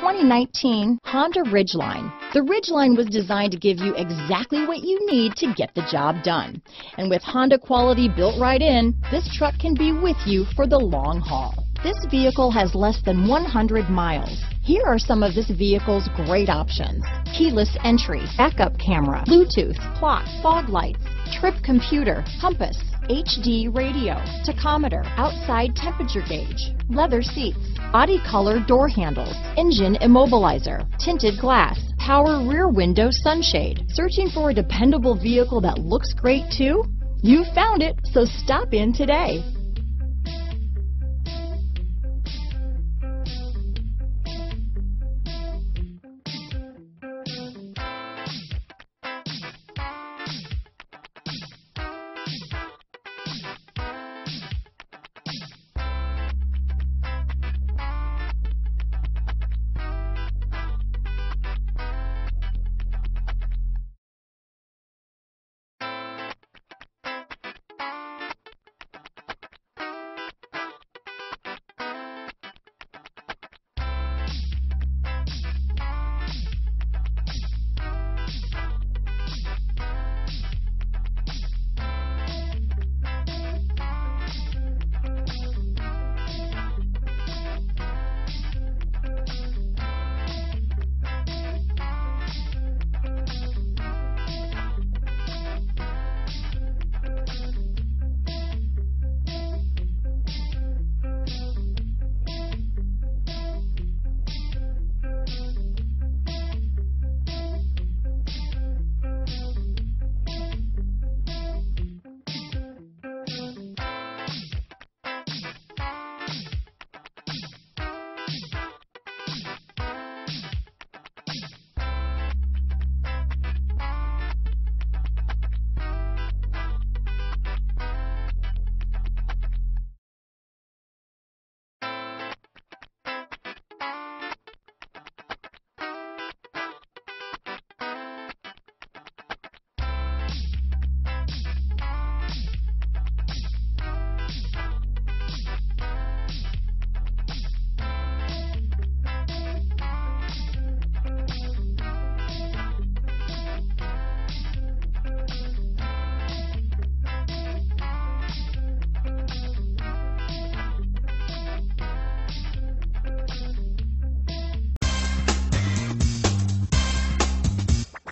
2019 Honda Ridgeline. The Ridgeline was designed to give you exactly what you need to get the job done. And with Honda quality built right in, this truck can be with you for the long haul. This vehicle has less than 100 miles. Here are some of this vehicle's great options. Keyless entry, backup camera, Bluetooth, clock, fog lights, trip computer, compass, HD radio, tachometer, outside temperature gauge, leather seats, body color door handles, engine immobilizer, tinted glass, power rear window sunshade. Searching for a dependable vehicle that looks great too? You found it, so stop in today.